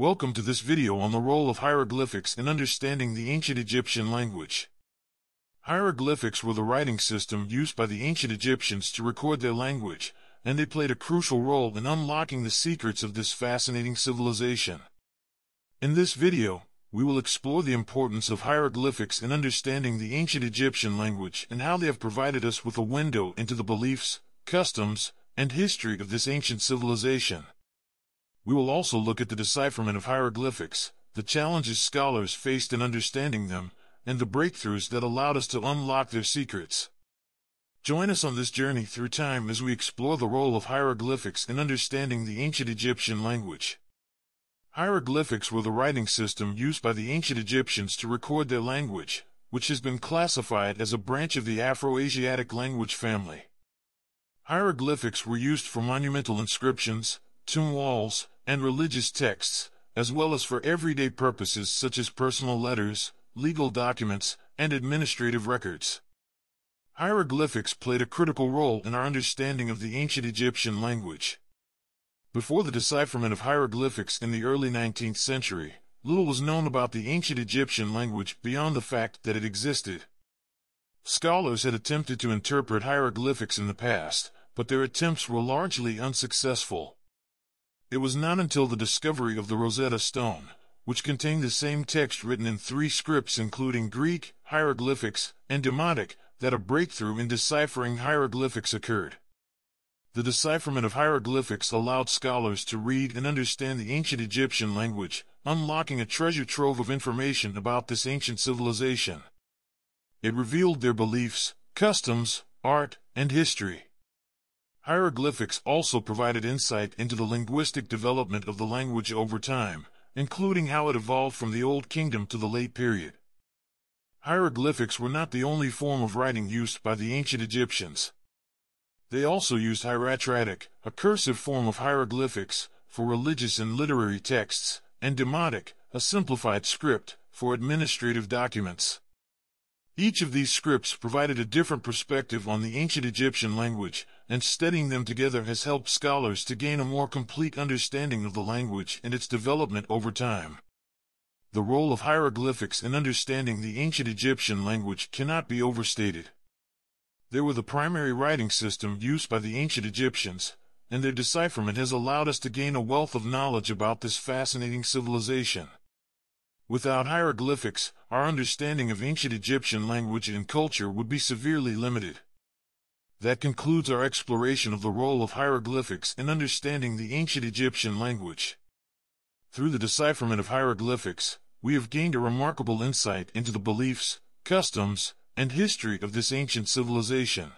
Welcome to this video on the role of hieroglyphics in understanding the ancient Egyptian language. Hieroglyphics were the writing system used by the ancient Egyptians to record their language, and they played a crucial role in unlocking the secrets of this fascinating civilization. In this video, we will explore the importance of hieroglyphics in understanding the ancient Egyptian language and how they have provided us with a window into the beliefs, customs, and history of this ancient civilization. We will also look at the decipherment of hieroglyphics, the challenges scholars faced in understanding them, and the breakthroughs that allowed us to unlock their secrets. Join us on this journey through time as we explore the role of hieroglyphics in understanding the ancient Egyptian language. Hieroglyphics were the writing system used by the ancient Egyptians to record their language, which has been classified as a branch of the Afro-Asiatic language family. Hieroglyphics were used for monumental inscriptions, tomb walls, and religious texts, as well as for everyday purposes such as personal letters, legal documents, and administrative records. Hieroglyphics played a critical role in our understanding of the ancient Egyptian language. Before the decipherment of hieroglyphics in the early 19th century, little was known about the ancient Egyptian language beyond the fact that it existed. Scholars had attempted to interpret hieroglyphics in the past, but their attempts were largely unsuccessful. It was not until the discovery of the Rosetta Stone, which contained the same text written in three scripts including Greek, hieroglyphics, and Demotic, that a breakthrough in deciphering hieroglyphics occurred. The decipherment of hieroglyphics allowed scholars to read and understand the ancient Egyptian language, unlocking a treasure trove of information about this ancient civilization. It revealed their beliefs, customs, art, and history. Hieroglyphics also provided insight into the linguistic development of the language over time, including how it evolved from the Old Kingdom to the late period. Hieroglyphics were not the only form of writing used by the ancient Egyptians. They also used hieratic, a cursive form of hieroglyphics, for religious and literary texts, and demotic, a simplified script, for administrative documents. Each of these scripts provided a different perspective on the ancient Egyptian language, and studying them together has helped scholars to gain a more complete understanding of the language and its development over time. The role of hieroglyphics in understanding the ancient Egyptian language cannot be overstated. They were the primary writing system used by the ancient Egyptians, and their decipherment has allowed us to gain a wealth of knowledge about this fascinating civilization. Without hieroglyphics, our understanding of ancient Egyptian language and culture would be severely limited. That concludes our exploration of the role of hieroglyphics in understanding the ancient Egyptian language. Through the decipherment of hieroglyphics, we have gained a remarkable insight into the beliefs, customs, and history of this ancient civilization.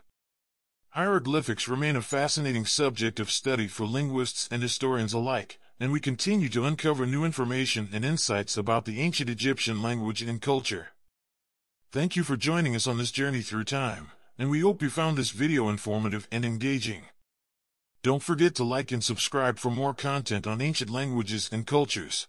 Hieroglyphics remain a fascinating subject of study for linguists and historians alike, and we continue to uncover new information and insights about the ancient Egyptian language and culture. Thank you for joining us on this journey through time, and we hope you found this video informative and engaging. Don't forget to like and subscribe for more content on ancient languages and cultures.